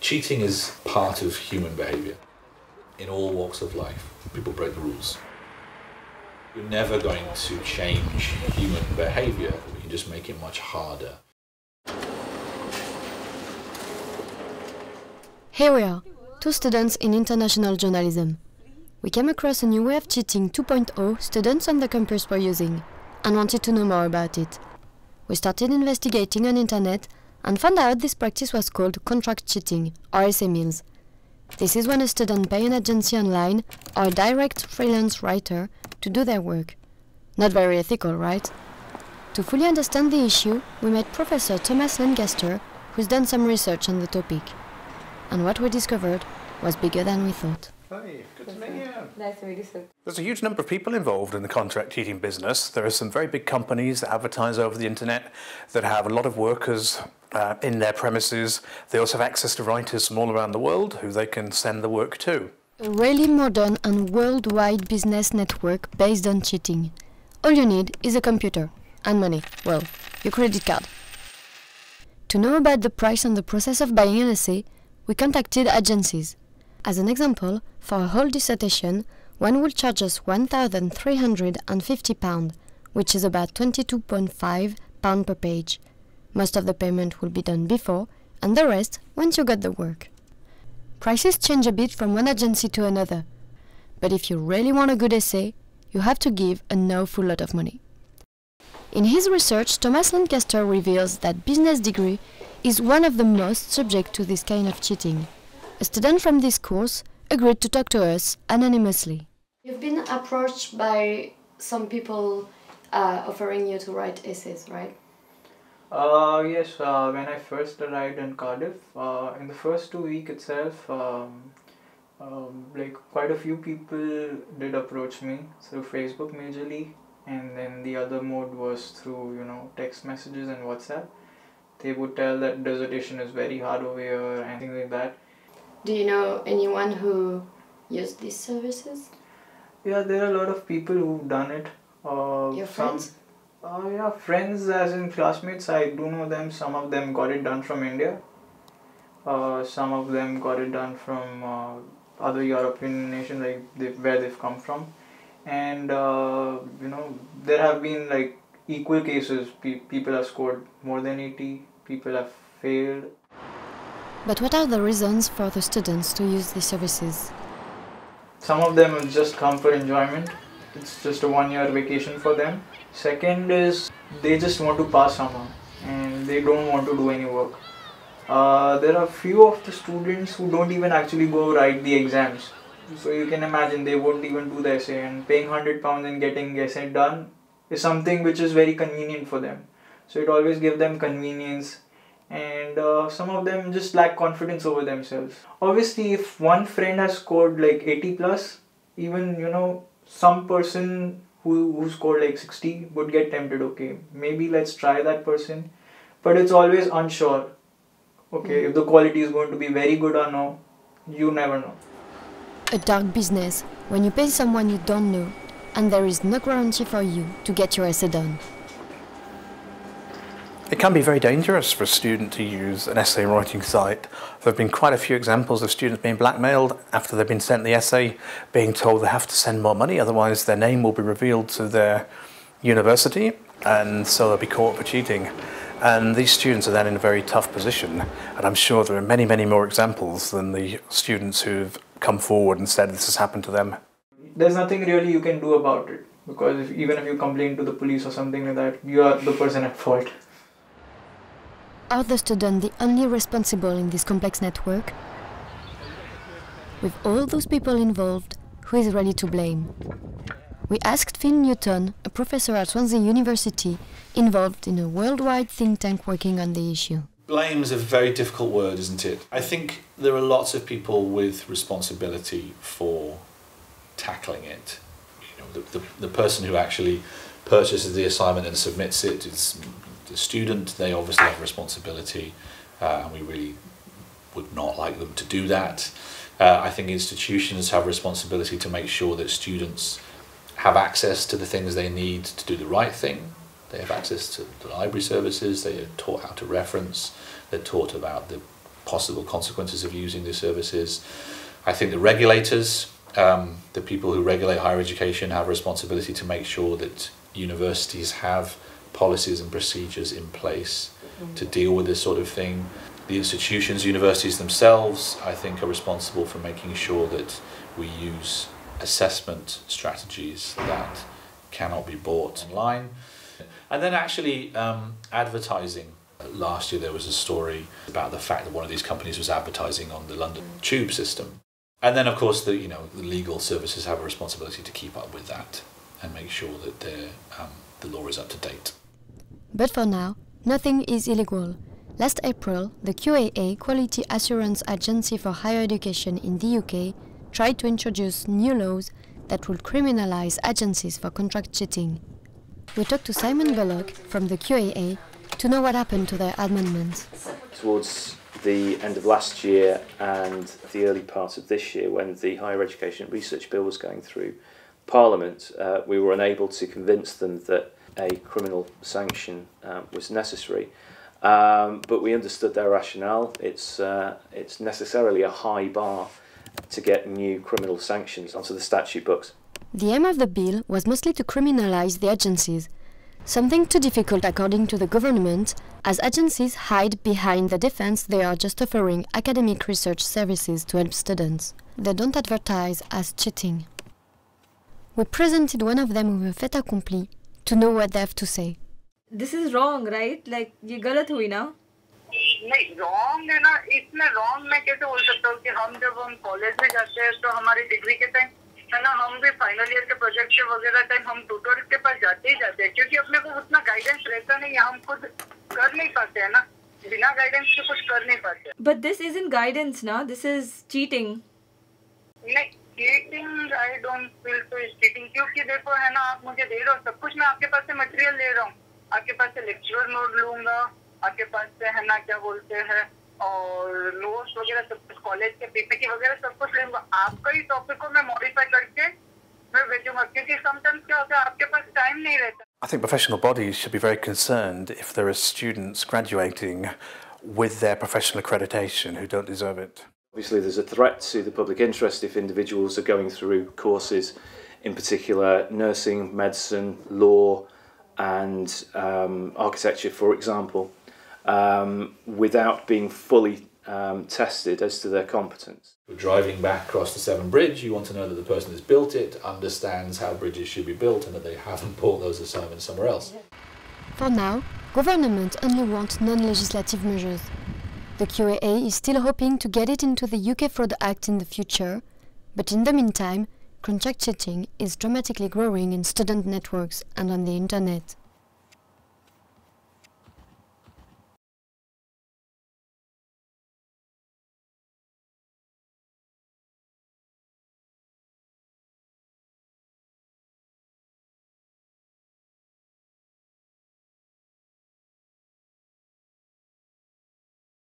Cheating is part of human behaviour in all walks of life. People break the rules. You're never going to change human behaviour, you can just make it much harder. Here we are, two students in international journalism. We came across a new way of cheating 2.0 students on the campus were using and wanted to know more about it. We started investigating on internet and found out this practice was called contract cheating, or SMEs. This is when a student pay an agency online or a direct freelance writer to do their work. Not very ethical, right? To fully understand the issue, we met Professor Thomas Lancaster, who's done some research on the topic. And what we discovered was bigger than we thought. Hi, good to meet you. Nice to meet you, sir. There's a huge number of people involved in the contract cheating business. There are some very big companies that advertise over the internet that have a lot of workers uh, in their premises. They also have access to writers from all around the world who they can send the work to. A really modern and worldwide business network based on cheating. All you need is a computer and money, well, your credit card. To know about the price and the process of buying an essay, we contacted agencies. As an example, for a whole dissertation, one will charge us £1,350, which is about 22.5 pound per page. Most of the payment will be done before, and the rest once you got the work. Prices change a bit from one agency to another, but if you really want a good essay, you have to give an awful lot of money. In his research, Thomas Lancaster reveals that business degree is one of the most subject to this kind of cheating. A student from this course agreed to talk to us anonymously. You've been approached by some people uh, offering you to write essays, right? Uh, yes, uh, when I first arrived in Cardiff, uh, in the first two week itself, um, um, like quite a few people did approach me through Facebook majorly, and then the other mode was through you know text messages and WhatsApp. They would tell that dissertation is very hard over here and things like that. Do you know anyone who used these services? Yeah, there are a lot of people who've done it. Uh, Your some- friends? Uh, yeah, friends as in classmates. I do know them. Some of them got it done from India. Uh, some of them got it done from uh, other European nations, like they, where they've come from. And uh, you know, there have been like equal cases. Pe- people have scored more than eighty. People have failed. But what are the reasons for the students to use these services? Some of them have just come for enjoyment. It's just a one year vacation for them. Second is they just want to pass summer and they don't want to do any work. Uh, there are few of the students who don't even actually go write the exams. So you can imagine they won't even do the essay and paying hundred pounds and getting essay done is something which is very convenient for them. So it always gives them convenience and uh, some of them just lack confidence over themselves. Obviously, if one friend has scored like 80 plus, even you know some person who, who scored like 60 would get tempted. Okay, maybe let's try that person, but it's always unsure. Okay, if the quality is going to be very good or no, you never know. A dark business when you pay someone you don't know and there is no guarantee for you to get your essay done. It can be very dangerous for a student to use an essay writing site. There have been quite a few examples of students being blackmailed after they've been sent the essay, being told they have to send more money, otherwise their name will be revealed to their university, and so they'll be caught for cheating. And these students are then in a very tough position, and I'm sure there are many, many more examples than the students who've come forward and said this has happened to them. There's nothing really you can do about it because if, even if you complain to the police or something like that, you are the person at fault. Are the students the only responsible in this complex network? With all those people involved, who is ready to blame? We asked Phil Newton, a professor at Swansea University, involved in a worldwide think tank working on the issue. Blame's a very difficult word, isn't it? I think there are lots of people with responsibility for tackling it. You know, the, the, the person who actually purchases the assignment and submits it is the student. They obviously have responsibility, uh, and we really would not like them to do that. Uh, I think institutions have responsibility to make sure that students have access to the things they need to do the right thing. They have access to the library services, they are taught how to reference, they're taught about the possible consequences of using the services. I think the regulators, um, the people who regulate higher education, have responsibility to make sure that universities have policies and procedures in place mm-hmm. to deal with this sort of thing. The institutions, universities themselves, I think, are responsible for making sure that we use assessment strategies that cannot be bought online. And then actually um, advertising. Last year there was a story about the fact that one of these companies was advertising on the London tube system. And then of course the you know the legal services have a responsibility to keep up with that and make sure that um, the law is up to date. But for now, nothing is illegal. Last April, the QAA Quality Assurance Agency for Higher Education in the UK tried to introduce new laws that would criminalize agencies for contract cheating. We talked to Simon Bullock from the QAA to know what happened to their amendments. Towards the end of last year and the early part of this year, when the Higher Education Research Bill was going through Parliament, uh, we were unable to convince them that a criminal sanction uh, was necessary. Um, but we understood their rationale. It's, uh, it's necessarily a high bar to get new criminal sanctions onto the statute books. The aim of the bill was mostly to criminalize the agencies, something too difficult according to the government, as agencies hide behind the defense they are just offering academic research services to help students. They don't advertise as cheating. We presented one of them with a fait accompli to know what they have to say. This is wrong, right? Like, ये गलत हुई ना? नहीं wrong है ना इसमें wrong मैं कैसे बोल सकता हूँ कि हम जब हम कॉलेज में जाते हैं तो हमारी डिग्री के टाइम है ना हम भी फाइनल ईयर के प्रोजेक्ट के वगैरह टाइम हम ट्यूटर के पास जाते ही जाते हैं क्योंकि अपने को उतना गाइडेंस रहता नहीं है हम खुद कर नहीं पाते हैं ना बिना गाइडेंस के कुछ कर नहीं पाते but this is in guidance ना दिस इज़ चीटिंग नहीं cheating I don't feel to cheating क्योंकि देखो, है ना, आप मुझे दे रहे हो सब कुछ, मैं आपके पास से मटेरियल ले रहा हूँ। आपके पास से लेक्चर नोट लूँगा, आपके पास से, है ना, क्या बोलते हैं, और नोट्स वगैरह सब कुछ कॉलेज के पीपीटी वगैरह सब कुछ लूँगा। आपका ही टॉपिक को मैं मॉडिफाई करके मैं भेजूँगा, क्योंकि समटाइम्स क्या होता है, आपके पास टाइम नहीं रहता। I think professional bodies should be very concerned if there are students graduating with their professional accreditation who don't deserve it. Obviously, there's a threat to the public interest if individuals are going through courses, in particular nursing, medicine, law, and um, architecture, for example, um, without being fully um, tested as to their competence. You're driving back across the Severn Bridge, you want to know that the person who's built it understands how bridges should be built and that they haven't bought those assignments somewhere else. For now, government only wants non-legislative measures. The QAA is still hoping to get it into the UK Fraud Act in the future, but in the meantime, contract cheating is dramatically growing in student networks and on the internet.